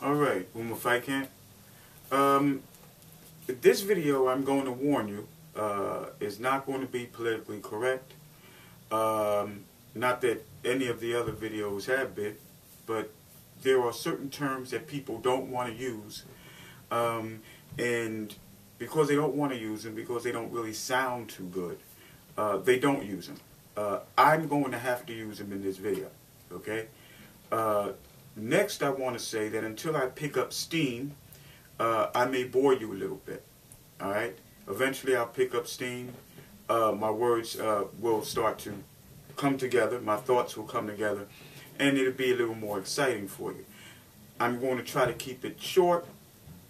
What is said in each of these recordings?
Alright, Ummah Fight Camp. Um, this video, I'm going to warn you, uh, is not going to be politically correct. Um, not that any of the other videos have been, but there are certain terms that people don't want to use. Um, and because they don't want to use them, because they don't really sound too good, uh, they don't use them. Uh, I'm going to have to use them in this video, okay? Next, I want to say that until I pick up steam, uh, I may bore you a little bit. All right? Eventually, I'll pick up steam. Uh, my words uh, will start to come together. My thoughts will come together. And it'll be a little more exciting for you. I'm going to try to keep it short,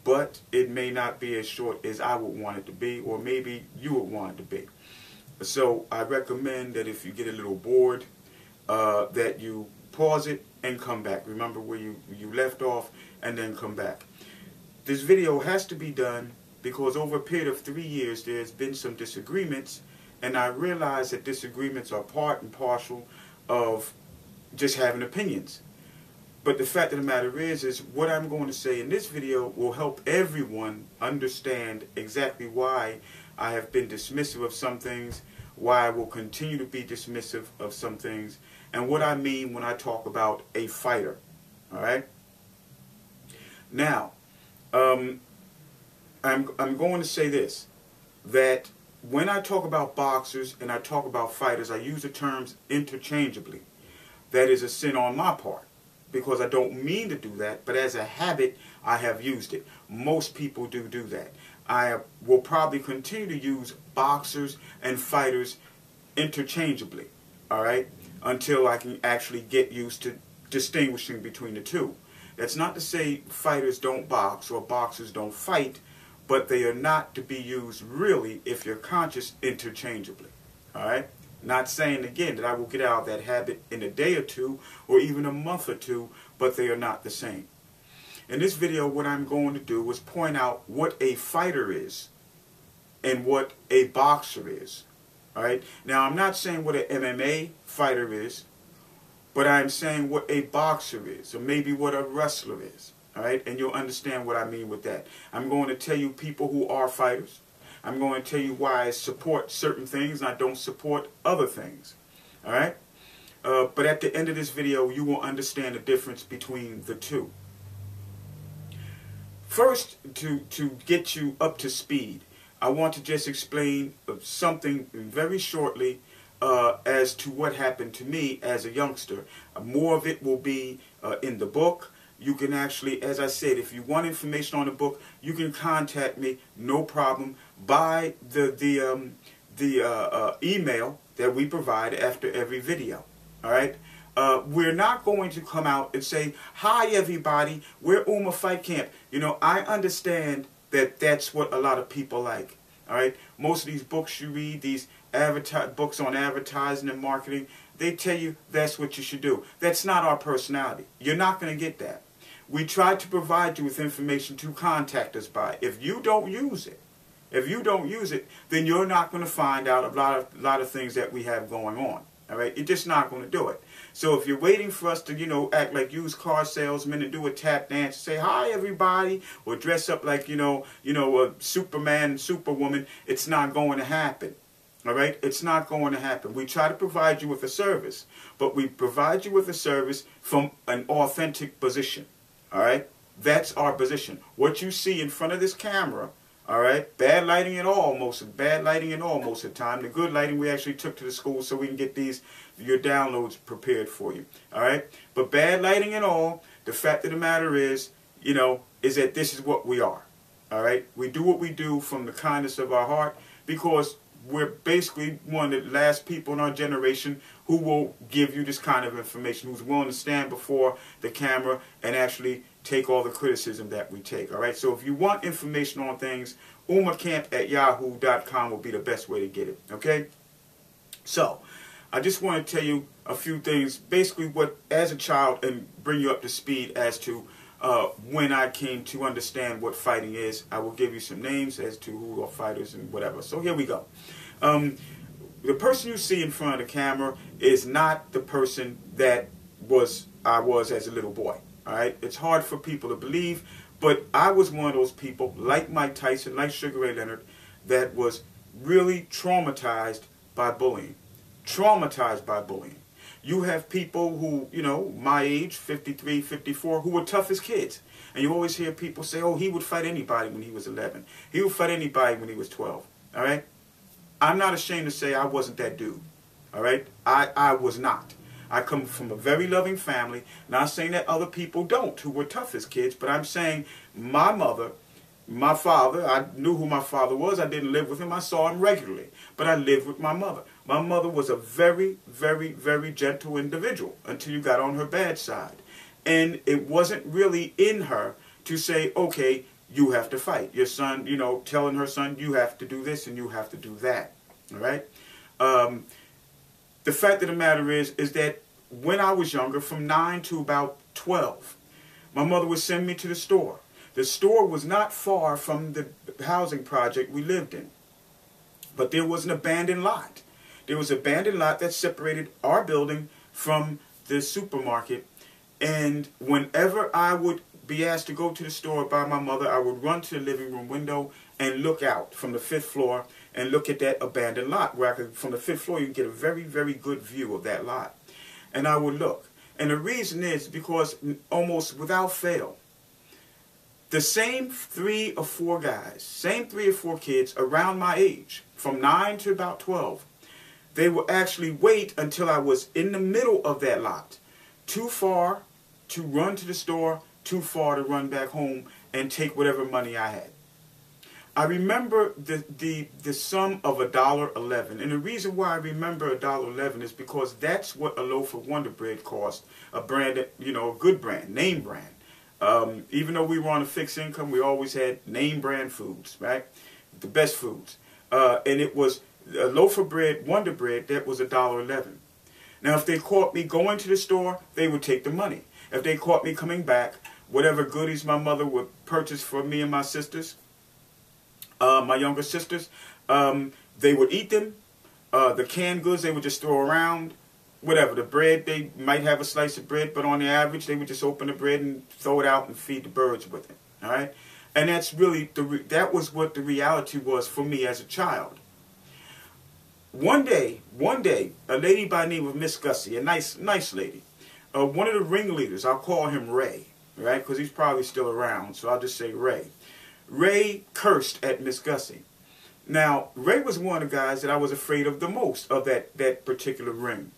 but it may not be as short as I would want it to be, or maybe you would want it to be. So I recommend that if you get a little bored, uh, that you pause it and come back. Remember where you, you left off and then come back. This video has to be done because over a period of three years there's been some disagreements and I realize that disagreements are part and parcel of just having opinions. But the fact of the matter is, is what I'm going to say in this video will help everyone understand exactly why I have been dismissive of some things, why I will continue to be dismissive of some things, and what I mean when I talk about a fighter. All right. Now, um, I'm I'm going to say this that when I talk about boxers and I talk about fighters, I use the terms interchangeably. That is a sin on my part because I don't mean to do that, but as a habit, I have used it. Most people do do that. I will probably continue to use boxers and fighters interchangeably. All right until I can actually get used to distinguishing between the two. That's not to say fighters don't box or boxers don't fight, but they are not to be used really if you're conscious interchangeably. All right? Not saying again that I will get out of that habit in a day or two or even a month or two, but they are not the same. In this video, what I'm going to do is point out what a fighter is and what a boxer is. All right. Now, I'm not saying what an MMA fighter is, but I'm saying what a boxer is, or maybe what a wrestler is. All right. And you'll understand what I mean with that. I'm going to tell you people who are fighters. I'm going to tell you why I support certain things and I don't support other things. All right. Uh, but at the end of this video, you will understand the difference between the two. First, to, to get you up to speed, I want to just explain something very shortly uh, as to what happened to me as a youngster. Uh, more of it will be uh, in the book. You can actually, as I said, if you want information on the book, you can contact me, no problem, by the the um, the uh, uh, email that we provide after every video. All right. Uh, we're not going to come out and say, "Hi, everybody, we're Ummah Fight Camp." You know, I understand that that's what a lot of people like. All right, most of these books you read, these books on advertising and marketing, they tell you that's what you should do. That's not our personality. You're not going to get that. We try to provide you with information to contact us by. If you don't use it, if you don't use it, then you're not going to find out a lot of lot of things that we have going on. All right, you're just not going to do it. So if you're waiting for us to, you know, act like used car salesmen and do a tap dance, say hi everybody, or dress up like, you know, you know, a Superman, Superwoman, it's not going to happen. All right, it's not going to happen. We try to provide you with a service, but we provide you with a service from an authentic position. All right, that's our position. What you see in front of this camera all right, bad lighting at all, most of bad lighting at all most of the time. The good lighting we actually took to the school so we can get these your downloads prepared for you. All right, but bad lighting at all. The fact of the matter is, you know, is that this is what we are. All right, we do what we do from the kindness of our heart because we're basically one of the last people in our generation who will give you this kind of information, who's willing to stand before the camera and actually take all the criticism that we take. All right. So if you want information on things, umacamp at yahoo.com will be the best way to get it. Okay. So I just want to tell you a few things, basically what as a child, and bring you up to speed as to uh, when I came to understand what fighting is. I will give you some names as to who are fighters and whatever. So here we go. Um, the person you see in front of the camera is not the person that was I was as a little boy. Right, it's hard for people to believe, but I was one of those people, like Mike Tyson, like Sugar Ray Leonard, that was really traumatized by bullying. Traumatized by bullying. You have people who, you know, my age, 53, 54, who were tough as kids. And you always hear people say, oh, he would fight anybody when he was 11. He would fight anybody when he was 12. All right? I'm not ashamed to say I wasn't that dude. All right? I, I was not. I come from a very loving family. Not saying that other people don't who were tough as kids, but I'm saying my mother, my father, I knew who my father was. I didn't live with him. I saw him regularly, but I lived with my mother. My mother was a very, very, very gentle individual until you got on her bad side. And it wasn't really in her to say, okay, you have to fight. Your son, you know, telling her son, you have to do this and you have to do that. All right? Um, the fact of the matter is, is that when I was younger, from 9 to about 12, my mother would send me to the store. The store was not far from the housing project we lived in. But there was an abandoned lot. There was an abandoned lot that separated our building from the supermarket. And whenever I would be asked to go to the store by my mother, I would run to the living room window and look out from the fifth floor and look at that abandoned lot where I could, from the fifth floor, you can get a very, very good view of that lot. And I would look. And the reason is because almost without fail, the same three or four guys, same three or four kids around my age, from 9 to about 12, they would actually wait until I was in the middle of that lot, too far to run to the store, too far to run back home and take whatever money I had. I remember the, the, the sum of a dollar eleven, and the reason why I remember a dollar eleven is because that's what a loaf of Wonder Bread cost. A brand, you know, a good brand, name brand. Um, even though we were on a fixed income, we always had name brand foods, right? The best foods, uh, and it was a loaf of bread, Wonder Bread, that was a dollar eleven. Now, if they caught me going to the store, they would take the money. If they caught me coming back, whatever goodies my mother would purchase for me and my sisters uh, my younger sisters, um, they would eat them. Uh, the canned goods they would just throw around. Whatever, the bread, they might have a slice of bread, but on the average, they would just open the bread and throw it out and feed the birds with it. All right? And that's really, the that was what the reality was for me as a child. One day, one day, a lady by the name of Miss Gussie, a nice, nice lady, uh, one of the ringleaders, I'll call him Ray, right? Because he's probably still around, so I'll just say Ray. Ray cursed at Miss Gussie. Now, Ray was one of the guys that I was afraid of the most of that, that particular ring.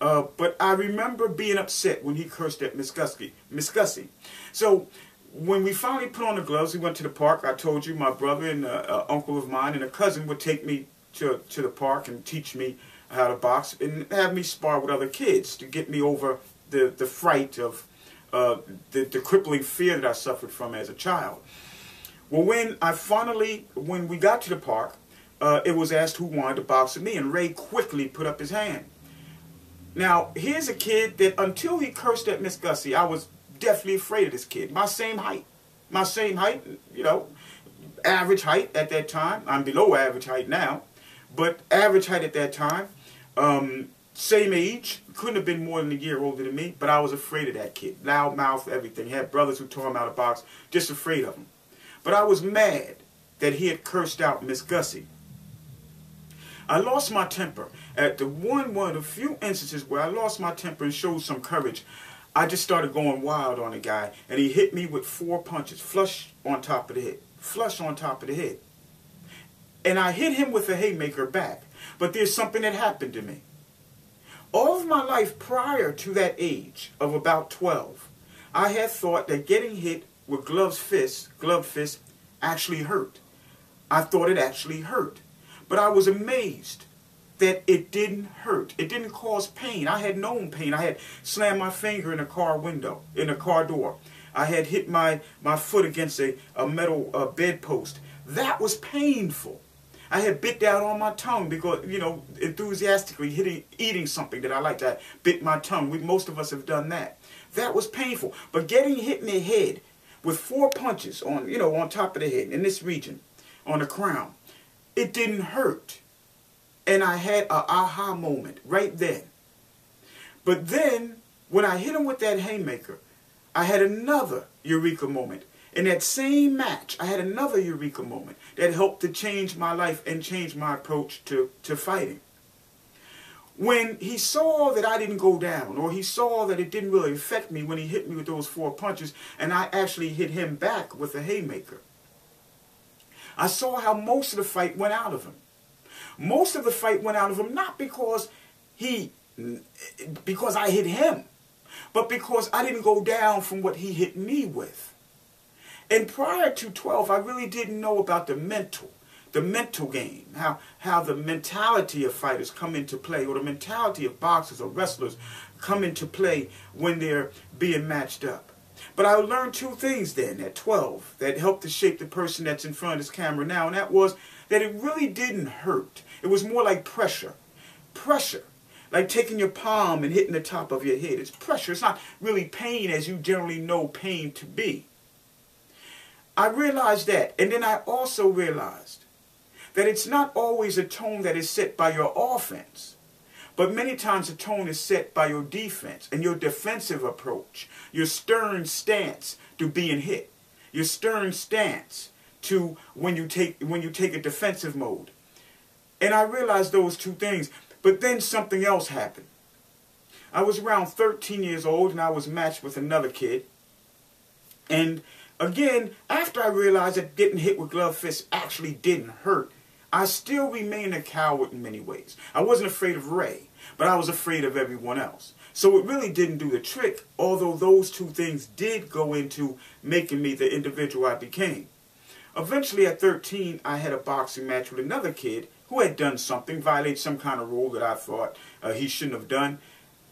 Uh, but I remember being upset when he cursed at Miss Gussie. Miss Gussie. So when we finally put on the gloves, we went to the park. I told you my brother and uh, uh, uncle of mine and a cousin would take me to, to the park and teach me how to box and have me spar with other kids to get me over the, the fright of uh, the, the crippling fear that I suffered from as a child. Well, when I finally, when we got to the park, uh, it was asked who wanted to box with me, and Ray quickly put up his hand. Now, here's a kid that until he cursed at Miss Gussie, I was definitely afraid of this kid. My same height. My same height, you know, average height at that time. I'm below average height now, but average height at that time. Um, same age, couldn't have been more than a year older than me, but I was afraid of that kid. Loud mouth, everything. Had brothers who tore him out of box, just afraid of him. But I was mad that he had cursed out Miss Gussie. I lost my temper. At the one, one of the few instances where I lost my temper and showed some courage, I just started going wild on the guy, and he hit me with four punches, flush on top of the head, flush on top of the head. And I hit him with a haymaker back. But there's something that happened to me. All of my life prior to that age of about 12, I had thought that getting hit with gloves fists, glove fists actually hurt. I thought it actually hurt. But I was amazed that it didn't hurt. It didn't cause pain. I had known pain. I had slammed my finger in a car window, in a car door. I had hit my, my foot against a, a metal uh, bedpost. That was painful. I had bit down on my tongue because, you know, enthusiastically hitting, eating something that I liked. I bit my tongue. We, most of us have done that. That was painful. But getting hit in the head with four punches on, you know, on top of the head in this region, on the crown. It didn't hurt. And I had a aha moment right then. But then, when I hit him with that haymaker, I had another eureka moment. In that same match, I had another eureka moment that helped to change my life and change my approach to, to fighting. When he saw that I didn't go down, or he saw that it didn't really affect me when he hit me with those four punches, and I actually hit him back with a haymaker, I saw how most of the fight went out of him. Most of the fight went out of him not because he, because I hit him, but because I didn't go down from what he hit me with. And prior to 12, I really didn't know about the mental, the mental game, how, how the mentality of fighters come into play, or the mentality of boxers or wrestlers come into play when they're being matched up. But I learned two things then at 12 that helped to shape the person that's in front of this camera now, and that was that it really didn't hurt. It was more like pressure. Pressure. Like taking your palm and hitting the top of your head. It's pressure. It's not really pain as you generally know pain to be. I realized that. And then I also realized that it's not always a tone that is set by your offense. But many times the tone is set by your defense and your defensive approach, your stern stance to being hit, your stern stance to when you take when you take a defensive mode. And I realized those two things. But then something else happened. I was around 13 years old and I was matched with another kid. And again, after I realized that getting hit with glove fists actually didn't hurt, I still remained a coward in many ways. I wasn't afraid of Ray, but I was afraid of everyone else. So it really didn't do the trick, although those two things did go into making me the individual I became. Eventually, at 13, I had a boxing match with another kid who had done something, violated some kind of rule that I thought uh, he shouldn't have done.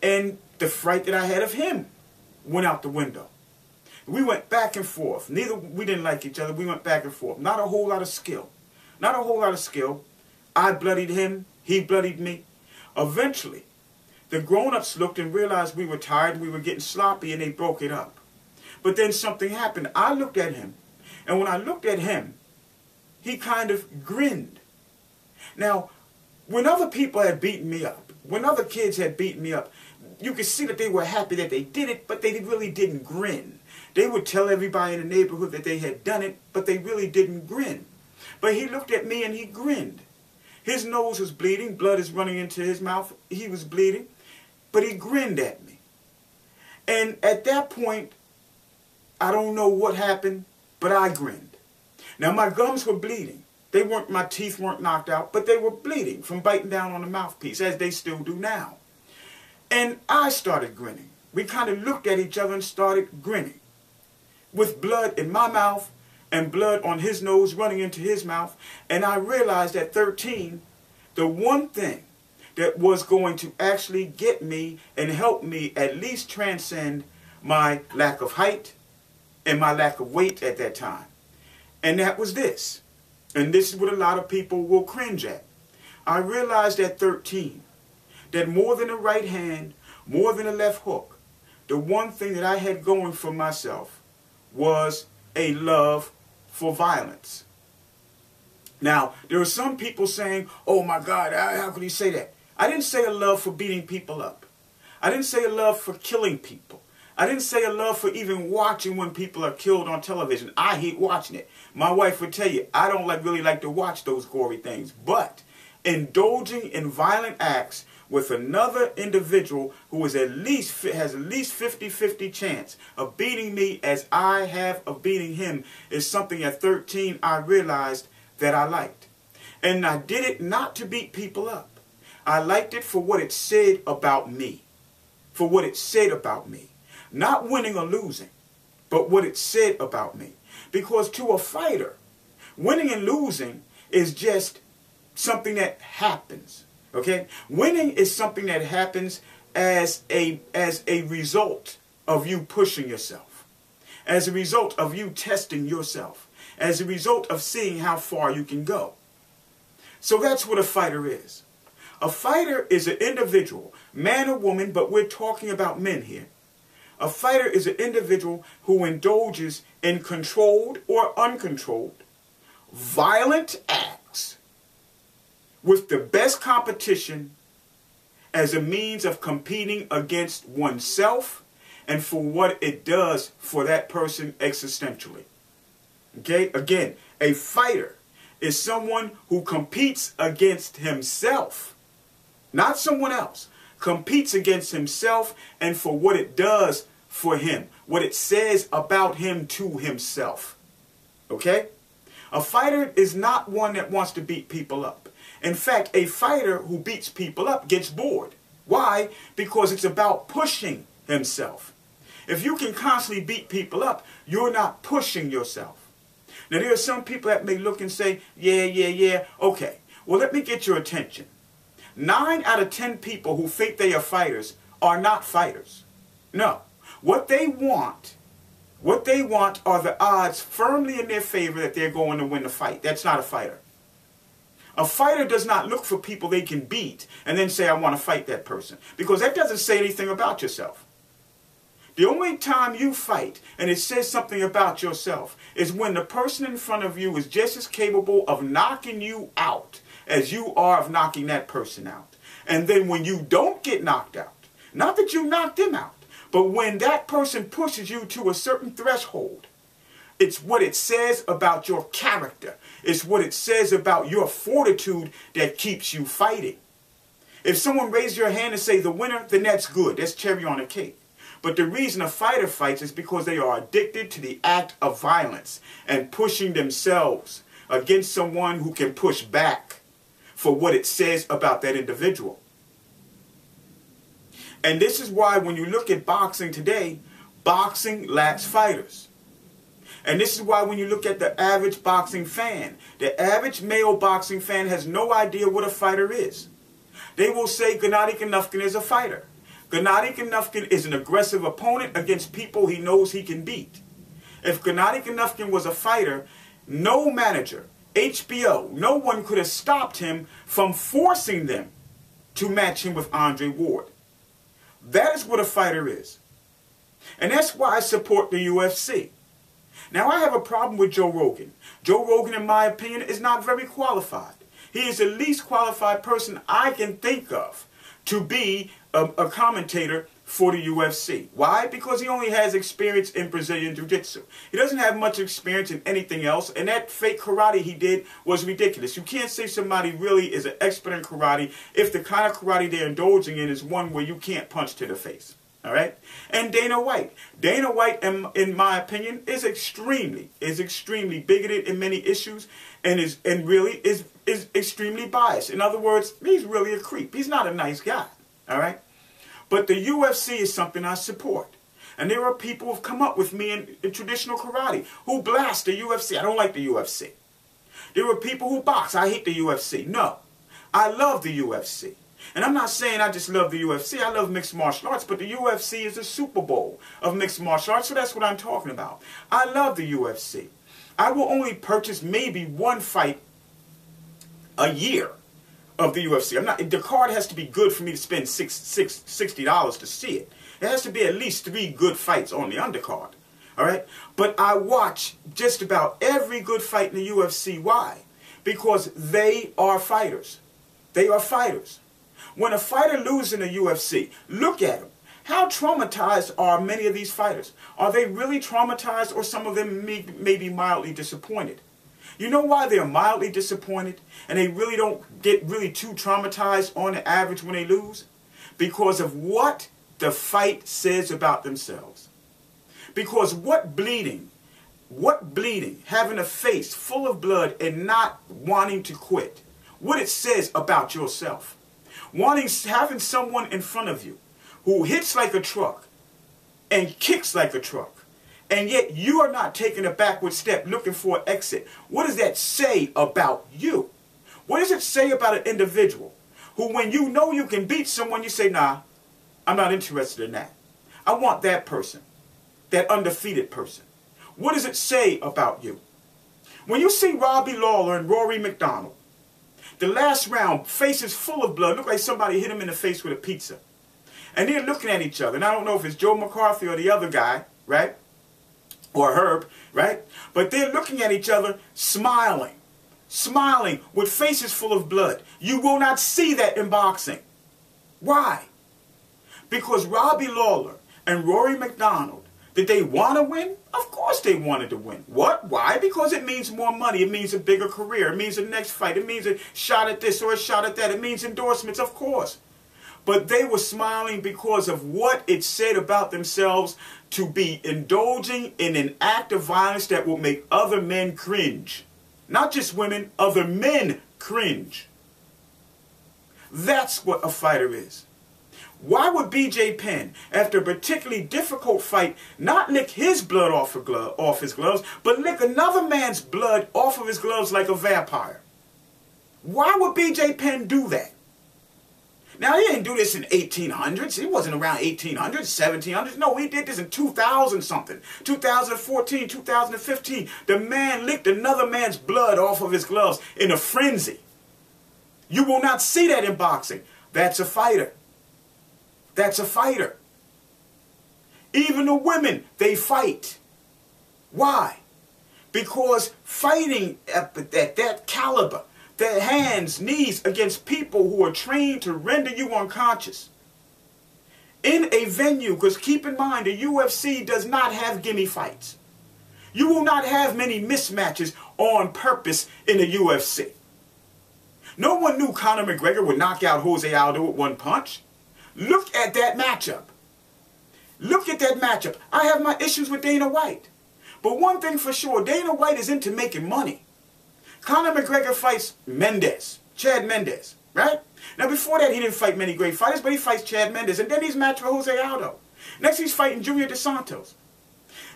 And the fright that I had of him went out the window. We went back and forth. Neither we didn't like each other. We went back and forth. Not a whole lot of skill. Not a whole lot of skill. I bloodied him. He bloodied me. Eventually, the grown-ups looked and realized we were tired and we were getting sloppy and they broke it up. But then something happened. I looked at him. And when I looked at him, he kind of grinned. Now, when other people had beaten me up, when other kids had beaten me up, you could see that they were happy that they did it, but they really didn't grin. They would tell everybody in the neighborhood that they had done it, but they really didn't grin. But he looked at me and he grinned. His nose was bleeding. Blood is running into his mouth. He was bleeding. But he grinned at me. And at that point, I don't know what happened, but I grinned. Now my gums were bleeding. They weren't, my teeth weren't knocked out, but they were bleeding from biting down on the mouthpiece, as they still do now. And I started grinning. We kind of looked at each other and started grinning. With blood in my mouth and blood on his nose running into his mouth. And I realized at 13, the one thing that was going to actually get me and help me at least transcend my lack of height and my lack of weight at that time. And that was this. And this is what a lot of people will cringe at. I realized at 13 that more than a right hand, more than a left hook, the one thing that I had going for myself was a love for violence. Now, there are some people saying, oh my God, how could he say that? I didn't say a love for beating people up. I didn't say a love for killing people. I didn't say a love for even watching when people are killed on television. I hate watching it. My wife would tell you, I don't like really like to watch those gory things. But indulging in violent acts with another individual who is at least has at least 50-50 chance of beating me as I have of beating him is something at 13 I realized that I liked. And I did it not to beat people up. I liked it for what it said about me. For what it said about me. Not winning or losing, but what it said about me. Because to a fighter, winning and losing is just something that happens. Okay? Winning is something that happens as a, as a result of you pushing yourself. As a result of you testing yourself. As a result of seeing how far you can go. So that's what a fighter is. A fighter is an individual, man or woman, but we're talking about men here. A fighter is an individual who indulges in controlled or uncontrolled violent acts with the best competition as a means of competing against oneself and for what it does for that person existentially. Okay? Again, a fighter is someone who competes against himself, not someone else. Competes against himself and for what it does for him, what it says about him to himself. Okay? A fighter is not one that wants to beat people up. In fact, a fighter who beats people up gets bored. Why? Because it's about pushing himself. If you can constantly beat people up, you're not pushing yourself. Now, there are some people that may look and say, yeah, yeah, yeah, okay. Well, let me get your attention. Nine out of ten people who think they are fighters are not fighters. No. What they want, what they want are the odds firmly in their favor that they're going to win the fight. That's not a fighter. A fighter does not look for people they can beat and then say, I want to fight that person. Because that doesn't say anything about yourself. The only time you fight and it says something about yourself is when the person in front of you is just as capable of knocking you out as you are of knocking that person out. And then when you don't get knocked out, not that you knocked them out, but when that person pushes you to a certain threshold, it's what it says about your character. It's what it says about your fortitude that keeps you fighting. If someone raises your hand and say the winner, then that's good. That's cherry on the cake. But the reason a fighter fights is because they are addicted to the act of violence and pushing themselves against someone who can push back for what it says about that individual. And this is why when you look at boxing today, boxing lacks fighters. And this is why when you look at the average boxing fan, the average male boxing fan has no idea what a fighter is. They will say Gennady Golovkin is a fighter. Gennady Golovkin is an aggressive opponent against people he knows he can beat. If Gennady Golovkin was a fighter, no manager, HBO, no one could have stopped him from forcing them to match him with Andre Ward. That is what a fighter is. And that's why I support the UFC. Now, I have a problem with Joe Rogan. Joe Rogan, in my opinion, is not very qualified. He is the least qualified person I can think of to be a, a commentator for the UFC. Why? Because he only has experience in Brazilian Jiu-Jitsu. He doesn't have much experience in anything else, and that fake karate he did was ridiculous. You can't say somebody really is an expert in karate if the kind of karate they're indulging in is one where you can't punch to the face. All right? And Dana White. Dana White, in, in my opinion, is extremely, is extremely bigoted in many issues and is and really is is extremely biased. In other words, he's really a creep. He's not a nice guy. All right? But the UFC is something I support. And there are people who have come up with me in, in traditional karate who blast the UFC. I don't like the UFC. There are people who box. I hate the UFC. No. I love the UFC. And I'm not saying I just love the UFC. I love mixed martial arts, but the UFC is a Super Bowl of mixed martial arts, so that's what I'm talking about. I love the UFC. I will only purchase maybe one fight a year of the UFC. I'm not. The card has to be good for me to spend six, six, $60 to see it. It has to be at least three good fights on the undercard. All right. But I watch just about every good fight in the UFC. Why? Because they are fighters. They are fighters. When a fighter loses in the UFC, look at them. How traumatized are many of these fighters? Are they really traumatized or some of them may, may be mildly disappointed? You know why they're mildly disappointed and they really don't get really too traumatized on the average when they lose? Because of what the fight says about themselves. Because what bleeding, what bleeding, having a face full of blood and not wanting to quit, what it says about yourself. Wanting, having someone in front of you who hits like a truck and kicks like a truck and yet you are not taking a backward step looking for an exit. What does that say about you? What does it say about an individual who, when you know you can beat someone, you say, nah, I'm not interested in that. I want that person, that undefeated person. What does it say about you? When you see Robbie Lawler and Rory MacDonald, the last round, faces full of blood, look like somebody hit him in the face with a pizza. And they're looking at each other. And I don't know if it's Joe McCarthy or the other guy, right? or Herb, right? But they're looking at each other smiling, smiling with faces full of blood. You will not see that in boxing. Why? Because Robbie Lawler and Rory MacDonald, did they want to win? Of course they wanted to win. What? Why? Because it means more money. It means a bigger career. It means the next fight. It means a shot at this or a shot at that. It means endorsements, of course. But they were smiling because of what it said about themselves to be indulging in an act of violence that will make other men cringe. Not just women, other men cringe. That's what a fighter is. Why would BJ Penn, after a particularly difficult fight, not lick his blood off, glove, off his gloves, but lick another man's blood off of his gloves like a vampire? Why would BJ Penn do that? Now, he didn't do this in 1800s. He wasn't around 1800s, 1700s. No, he did this in 2000 something. 2014, 2015. The man licked another man's blood off of his gloves in a frenzy. You will not see that in boxing. That's a fighter. That's a fighter. Even the women, they fight. Why? Because fighting at, at that caliber, their hands, knees against people who are trained to render you unconscious. In a venue, because keep in mind, the UFC does not have gimme fights. You will not have many mismatches on purpose in the UFC. No one knew Conor McGregor would knock out Jose Aldo with one punch. Look at that matchup. Look at that matchup. I have my issues with Dana White. But one thing for sure, Dana White is into making money. Conor McGregor fights Mendes, Chad Mendes, right? Now before that, he didn't fight many great fighters, but he fights Chad Mendes. and then he's matched with Jose Aldo. Next, he's fighting Junior Dos Santos.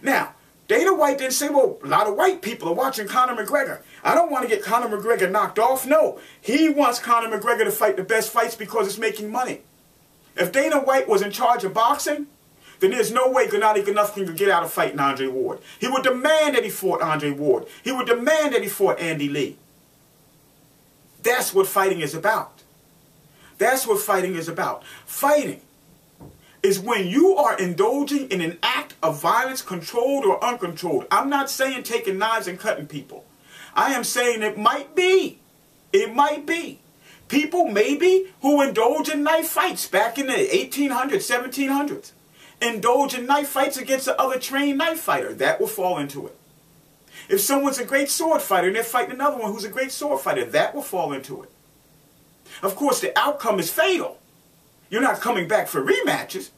Now, Dana White didn't say, well, a lot of white people are watching Conor McGregor. I don't want to get Conor McGregor knocked off. No, he wants Conor McGregor to fight the best fights because it's making money. If Dana White was in charge of boxing, then there's no way Gennady Golovkin could get out of fighting Andre Ward. He would demand that he fought Andre Ward. He would demand that he fought Andy Lee. That's what fighting is about. That's what fighting is about. Fighting is when you are indulging in an act of violence, controlled or uncontrolled. I'm not saying taking knives and cutting people. I am saying it might be. It might be people maybe who indulge in knife fights back in the 1800s, 1700s. Indulge in knife fights against the other trained knife fighter. That will fall into it. If someone's a great sword fighter and they're fighting another one who's a great sword fighter, that will fall into it. Of course, the outcome is fatal. You're not coming back for rematches.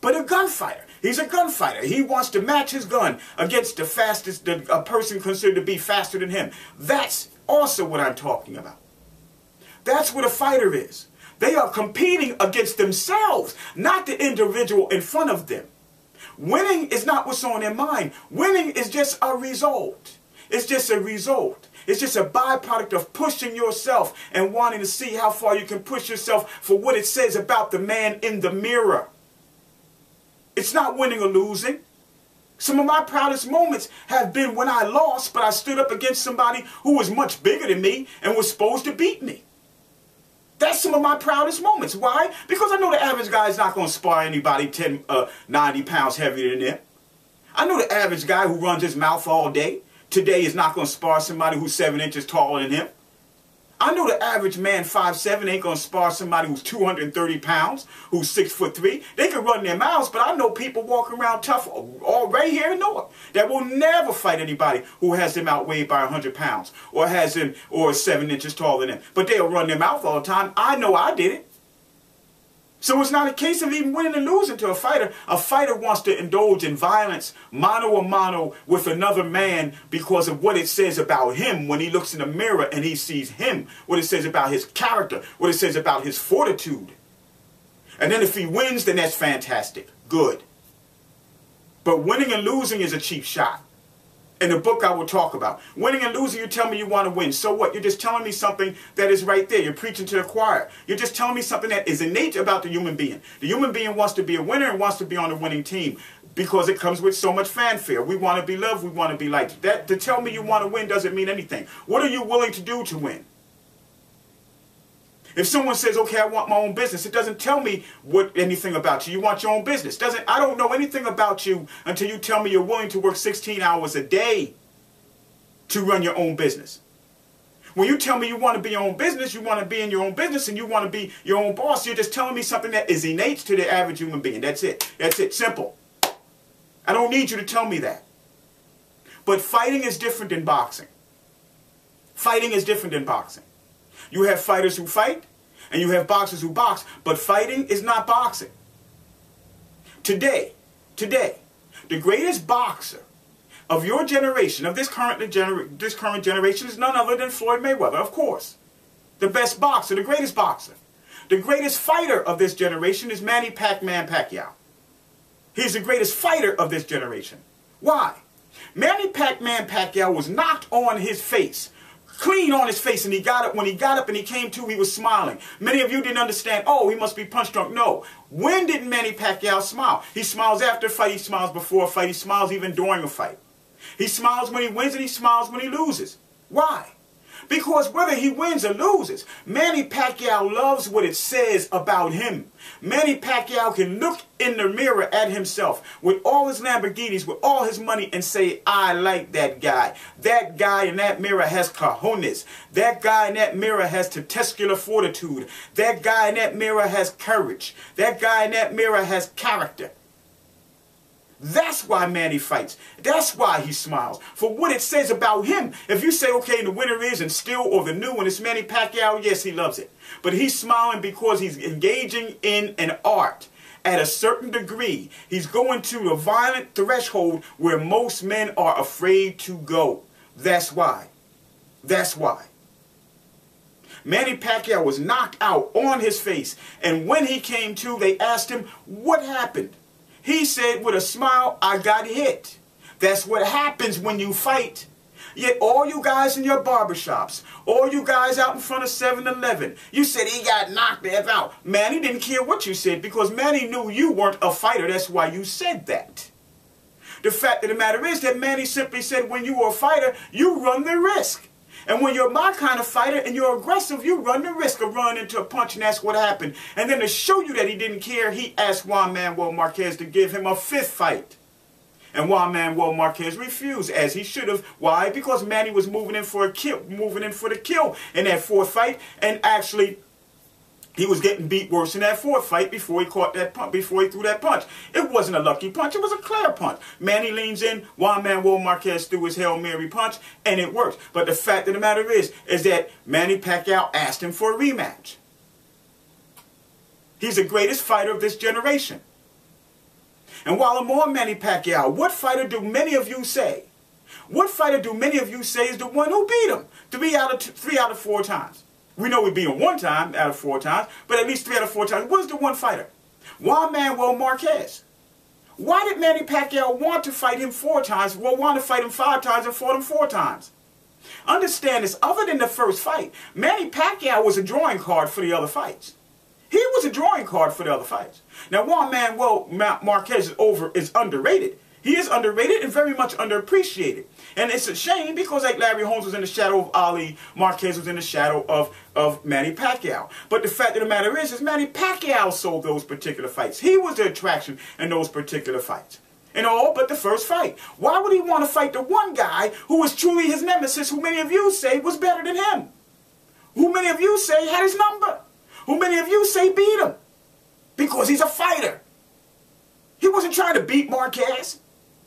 But a gunfighter, he's a gunfighter. He wants to match his gun against the fastest, the, a person considered to be faster than him. That's also what I'm talking about. That's what a fighter is. They are competing against themselves, not the individual in front of them. Winning is not what's on their mind. Winning is just a result. It's just a result. It's just a byproduct of pushing yourself and wanting to see how far you can push yourself for what it says about the man in the mirror. It's not winning or losing. Some of my proudest moments have been when I lost, but I stood up against somebody who was much bigger than me and was supposed to beat me. That's some of my proudest moments. Why? Because I know the average guy is not going to spar anybody 10, uh, 90 pounds heavier than them. I know the average guy who runs his mouth all day today is not going to spar somebody who's 7 inches taller than him. I know the average man, five seven, ain't gonna spar somebody who's 230 pounds, who's six foot three. They can run their mouths, but I know people walking around tough right here in North that will never fight anybody who has them outweighed by 100 pounds or has them or seven inches taller than them. But they'll run their mouth all the time. I know I did it. So it's not a case of even winning and losing to a fighter. A fighter wants to indulge in violence, mano a mano, with another man because of what it says about him when he looks in the mirror and he sees him, what it says about his character, what it says about his fortitude. And then if he wins, then that's fantastic. Good. But winning and losing is a cheap shot in the book I will talk about. Winning and losing, you tell me you want to win. So what? You're just telling me something that is right there. You're preaching to the choir. You're just telling me something that is innate about the human being. The human being wants to be a winner and wants to be on the winning team because it comes with so much fanfare. We want to be loved. We want to be liked. That to tell me you want to win doesn't mean anything. What are you willing to do to win? If someone says, okay, I want my own business, it doesn't tell me what anything about you. You want your own business. Doesn't I don't know anything about you until you tell me you're willing to work 16 hours a day to run your own business. When you tell me you want to be your own business, you want to be in your own business and you want to be your own boss, you're just telling me something that is innate to the average human being. That's it. That's it. Simple. I don't need you to tell me that. But fighting is different than boxing. Fighting is different than boxing. You have fighters who fight, and you have boxers who box, but fighting is not boxing. Today, today, the greatest boxer of your generation, of this current, gener this current generation, is none other than Floyd Mayweather, of course. The best boxer, the greatest boxer. The greatest fighter of this generation is Manny Pac-Man Pacquiao. He's the greatest fighter of this generation. Why? Manny Pac-Man Pacquiao was knocked on his face clean on his face and he got up. When he got up and he came to he was smiling. Many of you didn't understand oh he must be punch drunk. No. When did manny pacquiao smile? He smiles after a fight. He smiles before a fight. He smiles even during a fight. He smiles when he wins and he smiles when he loses. Why because whether he wins or loses, Manny Pacquiao loves what it says about him. Manny Pacquiao can look in the mirror at himself with all his Lamborghinis, with all his money, and say, I like that guy. That guy in that mirror has cojones. That guy in that mirror has testicular fortitude. That guy in that mirror has courage. That guy in that mirror has character. That's why Manny fights. That's why he smiles. For what it says about him. If you say, okay, the winner is and still or the new one is Manny Pacquiao, yes, he loves it. But he's smiling because he's engaging in an art at a certain degree. He's going to a violent threshold where most men are afraid to go. That's why. That's why. Manny Pacquiao was knocked out on his face. And when he came to, they asked him, what happened? He said with a smile, I got hit. That's what happens when you fight. Yet all you guys in your barbershops, all you guys out in front of 7-Eleven, you said he got knocked the F out. Manny didn't care what you said because Manny knew you weren't a fighter. That's why you said that. The fact of the matter is that Manny simply said when you were a fighter, you run the risk. And when you're my kind of fighter and you're aggressive, you run the risk of running into a punch and that's what happened. And then to show you that he didn't care, he asked Juan Manuel Marquez to give him a fifth fight. And Juan Manuel Marquez refused, as he should have. Why? Because Manny was moving in for a kill, moving in for the kill in that fourth fight, and actually he was getting beat worse in that fourth fight before he caught that punch, before he threw that punch. It wasn't a lucky punch, it was a clear punch. Manny leans in, Juan Manuel Marquez threw his Hail Mary punch, and it worked. But the fact of the matter is, is that Manny Pacquiao asked him for a rematch. He's the greatest fighter of this generation. And while I'm on Manny Pacquiao, what fighter do many of you say? What fighter do many of you say is the one who beat him? Three out of three out of four times. We know we beat him one time out of four times, but at least three out of four times. What's the one fighter? Juan Manuel Marquez. Why did Manny Pacquiao want to fight him four times? Well, want to fight him five times and fought him four times. Understand this, other than the first fight, Manny Pacquiao was a drawing card for the other fights. He was a drawing card for the other fights. Now, Juan Manuel Marquez is over is underrated. He is underrated and very much underappreciated. And it's a shame because like Larry Holmes was in the shadow of Ali, Marquez was in the shadow of, of Manny Pacquiao. But the fact of the matter is, is Manny Pacquiao sold those particular fights. He was the attraction in those particular fights. In all but the first fight. Why would he want to fight the one guy who was truly his nemesis, who many of you say was better than him? Who many of you say had his number? Who many of you say beat him? Because he's a fighter. He wasn't trying to beat Marquez.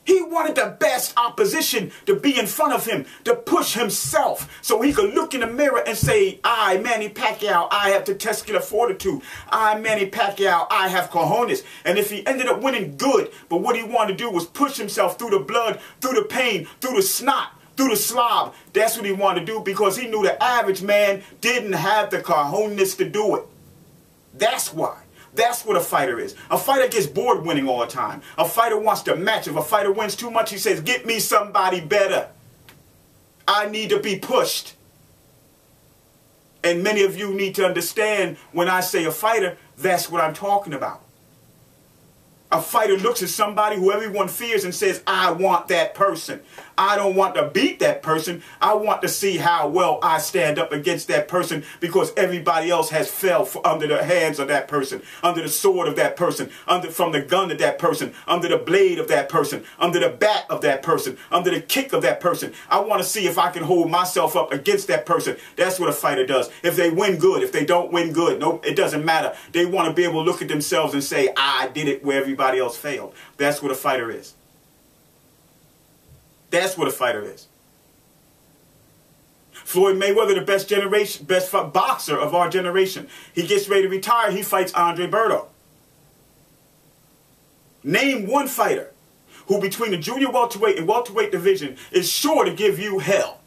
He wanted the best opposition to be in front of him, to push himself, so he could look in the mirror and say, I, Manny Pacquiao, I have the testicular fortitude. I, Manny Pacquiao, I have cojones. And if he ended up winning, good. But what he wanted to do was push himself through the blood, through the pain, through the snot, through the slob. That's what he wanted to do because he knew the average man didn't have the cojones to do it. That's why. That's what a fighter is. A fighter gets bored winning all the time. A fighter wants to match. If a fighter wins too much, he says, get me somebody better. I need to be pushed. And many of you need to understand when I say a fighter, that's what I'm talking about. A fighter looks at somebody who everyone fears and says, I want that person. I don't want to beat that person. I want to see how well I stand up against that person because everybody else has fell under the hands of that person, under the sword of that person, under from the gun of that person, under the blade of that person, under the bat of that person, under the kick of that person. I want to see if I can hold myself up against that person. That's what a fighter does. If they win, good. If they don't win, good. No, it doesn't matter. They want to be able to look at themselves and say, I did it where everybody else failed. That's what a fighter is. That's what a fighter is. Floyd Mayweather, the best generation, best boxer of our generation. He gets ready to retire. He fights Andre Berto. Name one fighter who between the junior welterweight and welterweight division is sure to give you hell.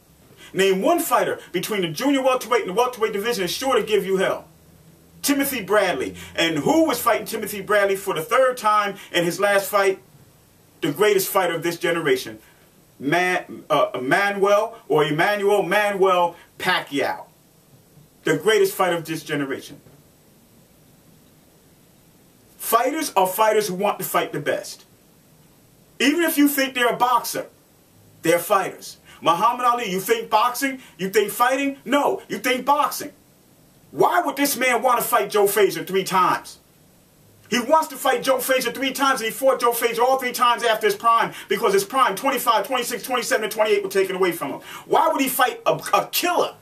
Name one fighter between the junior welterweight and the welterweight division is sure to give you hell. Timothy Bradley. And who was fighting Timothy Bradley for the third time in his last fight? The greatest fighter of this generation, Man, uh, Manuel or Emmanuel Manuel Pacquiao. The greatest fighter of this generation. Fighters are fighters who want to fight the best. Even if you think they're a boxer, they're fighters. Muhammad Ali, you think boxing? You think fighting? No, you think boxing. Why would this man want to fight Joe Frazier three times? He wants to fight Joe Frazier three times, and he fought Joe Frazier all three times after his prime because his prime, 25, 26, 27, and 28, were taken away from him. Why would he fight a, a killer?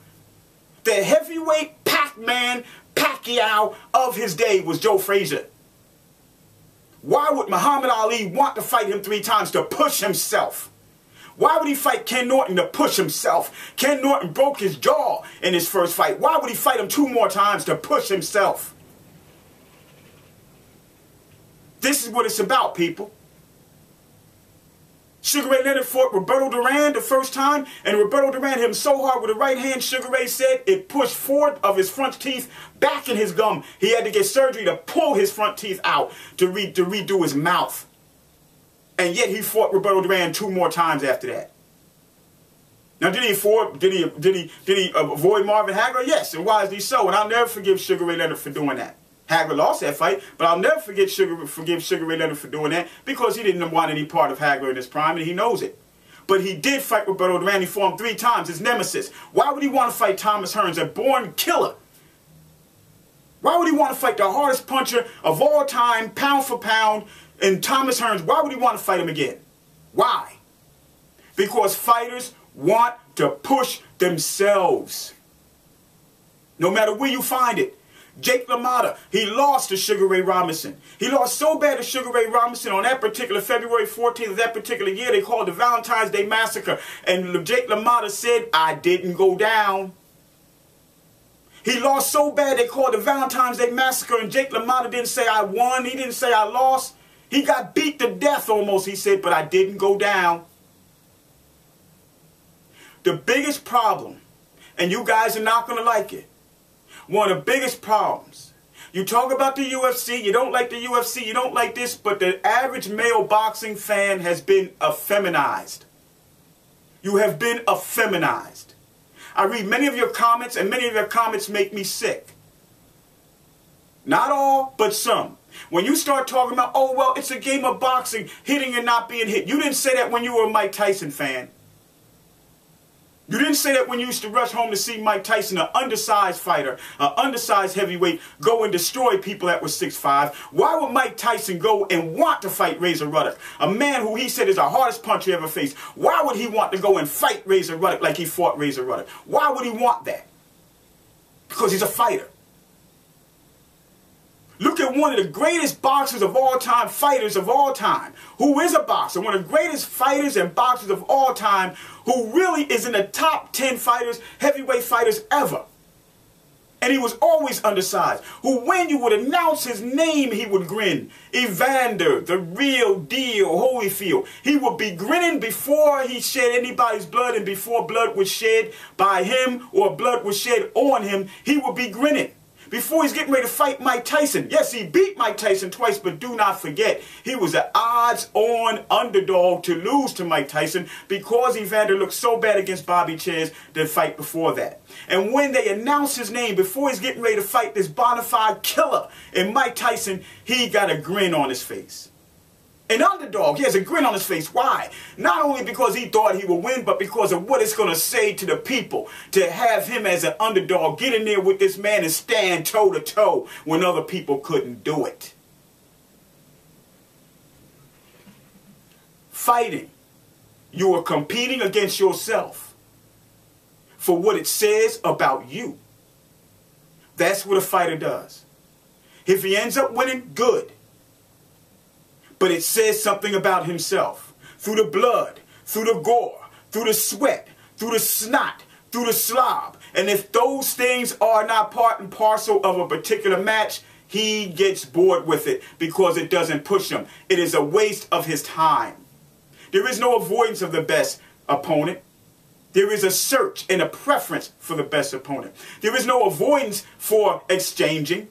The heavyweight Pac-Man Pacquiao of his day was Joe Frazier. Why would Muhammad Ali want to fight him three times to push himself? Why would he fight Ken Norton to push himself? Ken Norton broke his jaw in his first fight. Why would he fight him two more times to push himself? This is what it's about, people. Sugar Ray Leonard fought Roberto Duran the first time, and Roberto Duran hit him so hard with the right hand, Sugar Ray said it pushed four of his front teeth back in his gum. He had to get surgery to pull his front teeth out to, re to redo his mouth. And yet he fought Roberto Duran two more times after that. Now, did he afford, did he, did he, did he avoid Marvin Hagler? Yes, and why is he so? And I'll never forgive Sugar Ray Leonard for doing that. Hagler lost that fight, but I'll never forget Sugar, forgive Sugar Ray Leonard for doing that because he didn't want any part of Hagler in his prime, and he knows it. But he did fight Roberto Duran. He fought him three times, his nemesis. Why would he want to fight Thomas Hearns, a born killer? Why would he want to fight the hardest puncher of all time, pound for pound, and Thomas Hearns? Why would he want to fight him again? Why? Because fighters want to push themselves. No matter where you find it. Jake LaMotta, he lost to Sugar Ray Robinson. He lost so bad to Sugar Ray Robinson on that particular February 14th of that particular year, they called the Valentine's Day Massacre. And Jake LaMotta said, I didn't go down. He lost so bad they called the Valentine's Day Massacre, and Jake LaMotta didn't say I won. He didn't say I lost. He got beat to death almost, he said, but I didn't go down. The biggest problem, and you guys are not going to like it, one of the biggest problems. You talk about the UFC, you don't like the UFC, you don't like this, but the average male boxing fan has been effeminized. You have been effeminized. I read many of your comments, and many of your comments make me sick. Not all, but some. When you start talking about, oh, well, it's a game of boxing, hitting and not being hit. You didn't say that when you were a Mike Tyson fan. You didn't say that when you used to rush home to see Mike Tyson, an undersized fighter, an undersized heavyweight, go and destroy people that were 6'5". Why would Mike Tyson go and want to fight Razor Ruddock, a man who he said is the hardest puncher he ever faced? Why would he want to go and fight Razor Ruddock like he fought Razor Ruddock? Why would he want that? Because he's a fighter. Look at one of the greatest boxers of all time, fighters of all time, who is a boxer, one of the greatest fighters and boxers of all time, who really is in the top 10 fighters, heavyweight fighters ever. And he was always undersized. Who, when you would announce his name, he would grin. Evander, the real deal, Holyfield. He would be grinning before he shed anybody's blood and before blood was shed by him or blood was shed on him, he would be grinning before he's getting ready to fight Mike Tyson. Yes, he beat Mike Tyson twice, but do not forget, he was an odds-on underdog to lose to Mike Tyson because Evander looked so bad against Bobby Czyz the fight before that. And when they announced his name, before he's getting ready to fight this bona fide killer and Mike Tyson, he got a grin on his face. An underdog. He has a grin on his face. Why? Not only because he thought he would win, but because of what it's going to say to the people to have him as an underdog get in there with this man and stand toe to toe when other people couldn't do it. Fighting. You are competing against yourself for what it says about you. That's what a fighter does. If he ends up winning, good but it says something about himself. Through the blood, through the gore, through the sweat, through the snot, through the slob. And if those things are not part and parcel of a particular match, he gets bored with it because it doesn't push him. It is a waste of his time. There is no avoidance of the best opponent. There is a search and a preference for the best opponent. There is no avoidance for exchanging.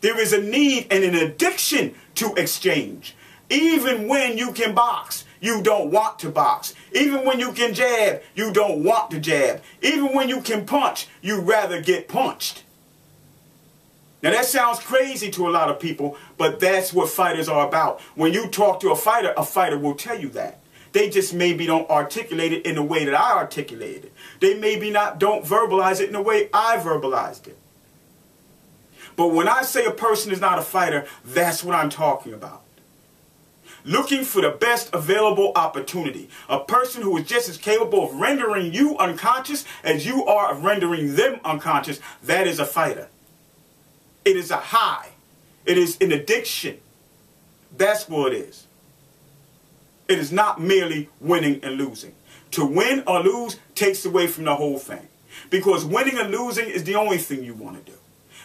There is a need and an addiction to exchange. Even when you can box, you don't want to box. Even when you can jab, you don't want to jab. Even when you can punch, you rather get punched. Now that sounds crazy to a lot of people, but that's what fighters are about. When you talk to a fighter, a fighter will tell you that. They just maybe don't articulate it in the way that I articulated it. They maybe not don't verbalize it in the way I verbalized it. But when I say a person is not a fighter, that's what I'm talking about looking for the best available opportunity. A person who is just as capable of rendering you unconscious as you are of rendering them unconscious, that is a fighter. It is a high. It is an addiction. That's what it is. It is not merely winning and losing. To win or lose takes away from the whole thing. Because winning and losing is the only thing you want to do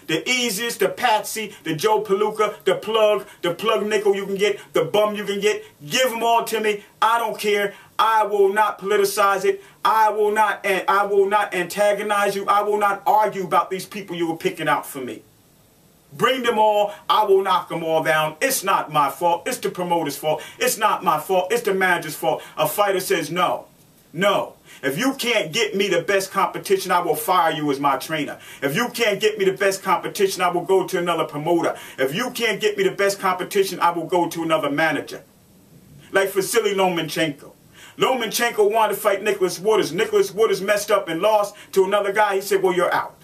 the easiest, the Patsy, the Joe Palooka, the plug, the plug nickel you can get, the bum you can get. Give them all to me. I don't care. I will not politicize it. I will not and I will not antagonize you. I will not argue about these people you were picking out for me. Bring them all. I will knock them all down. It's not my fault. It's the promoter's fault. It's not my fault. It's the manager's fault. A fighter says no. No. If you can't get me the best competition, I will fire you as my trainer. If you can't get me the best competition, I will go to another promoter. If you can't get me the best competition, I will go to another manager. Like Vasily Lomachenko. Lomachenko wanted to fight Nicholas Walters. Nicholas Walters messed up and lost to another guy. He said, well, you're out.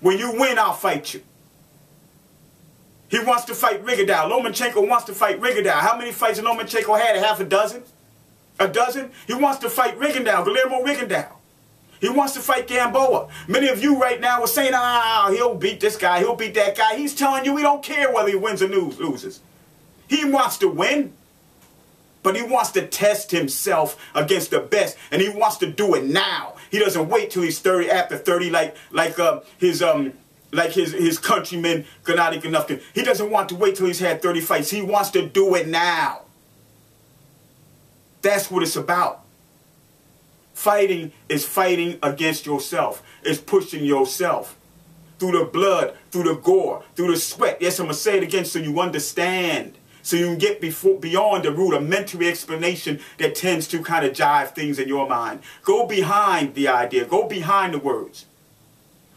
When you win, I'll fight you. He wants to fight Rigondeaux. Lomachenko wants to fight Rigondeaux. How many fights Lomachenko had? Half a dozen? A dozen? He wants to fight Rigondeaux, Guillermo Rigondeaux. He wants to fight Gamboa. Many of you right now are saying, ah, he'll beat this guy, he'll beat that guy. He's telling you he don't care whether he wins or loses. He wants to win, but he wants to test himself against the best, and he wants to do it now. He doesn't wait till he's 30, after 30, like like um, his um like his his countryman Gennady Golovkin. He doesn't want to wait till he's had 30 fights. He wants to do it now. That's what it's about. Fighting is fighting against yourself. It's pushing yourself through the blood, through the gore, through the sweat. Yes, I'm going to say it again so you understand. So you can get before, beyond the rudimentary explanation that tends to kind of jive things in your mind. Go behind the idea. Go behind the words.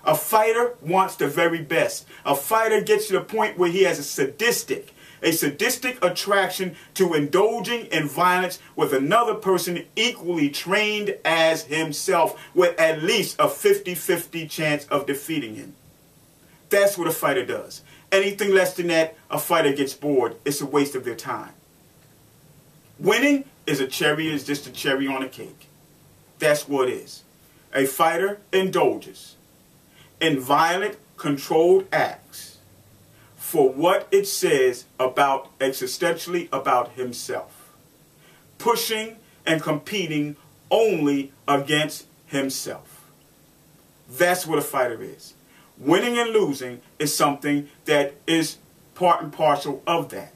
A fighter wants the very best. A fighter gets to the point where he has a sadistic, a sadistic attraction to indulging in violence with another person equally trained as himself with at least a 50-50 chance of defeating him. That's what a fighter does. Anything less than that, a fighter gets bored. It's a waste of their time. Winning is a cherry, is just a cherry on a cake. That's what it is. A fighter indulges in violent, controlled acts for what it says about existentially about himself, pushing and competing only against himself. That's what a fighter is. Winning and losing is something that is part and parcel of that.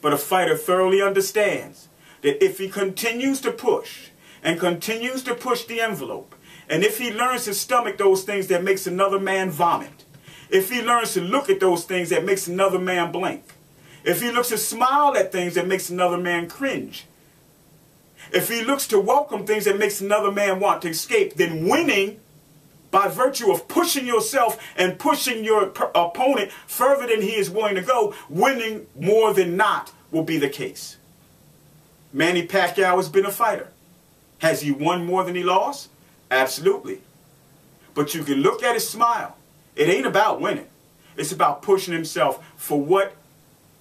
But a fighter thoroughly understands that if he continues to push and continues to push the envelope, and if he learns to stomach those things that makes another man vomit, if he learns to look at those things that makes another man blink, if he looks to smile at things that makes another man cringe, if he looks to welcome things that makes another man want to escape, then winning by virtue of pushing yourself and pushing your opponent further than he is willing to go, winning more than not will be the case. Manny Pacquiao has been a fighter. Has he won more than he lost? Absolutely. But you can look at his smile. It ain't about winning. It's about pushing himself for what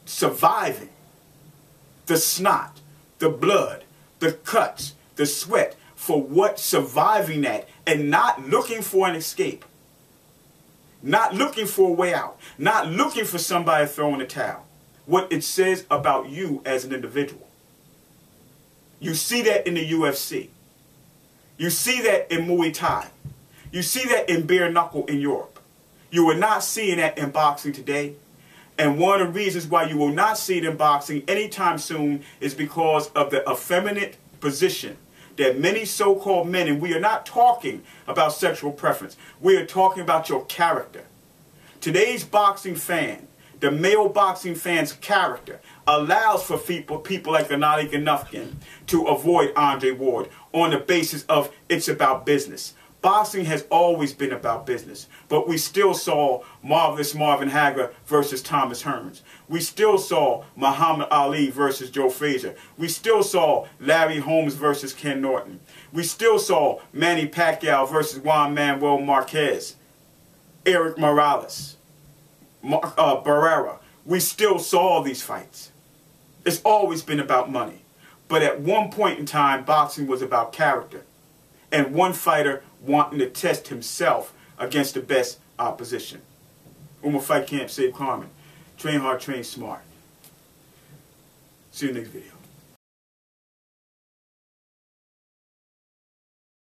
surviving. The snot, the blood, the cuts, the sweat, for what surviving that and not looking for an escape. Not looking for a way out. Not looking for somebody throwing a towel. What it says about you as an individual. You see that in the UFC. You see that in Muay Thai. You see that in bare knuckle in Europe. You are not seeing that in boxing today. And one of the reasons why you will not see it in boxing anytime soon is because of the effeminate position that many so-called men, and we are not talking about sexual preference, we are talking about your character. Today's boxing fan, the male boxing fan's character, allows for people, people like Gennady Golovkin to avoid Andre Ward on the basis of it's about business. Boxing has always been about business, but we still saw Marvelous Marvin Hagler versus Thomas Hearns. We still saw Muhammad Ali versus Joe Frazier. We still saw Larry Holmes versus Ken Norton. We still saw Manny Pacquiao versus Juan Manuel Marquez, Erik Morales, Mar uh, Barrera. We still saw these fights. It's always been about money. But at one point in time, boxing was about character. And one fighter wanting to test himself against the best opposition. Ummah Fight Camp, Save Carman. Train hard, train smart. See you next video.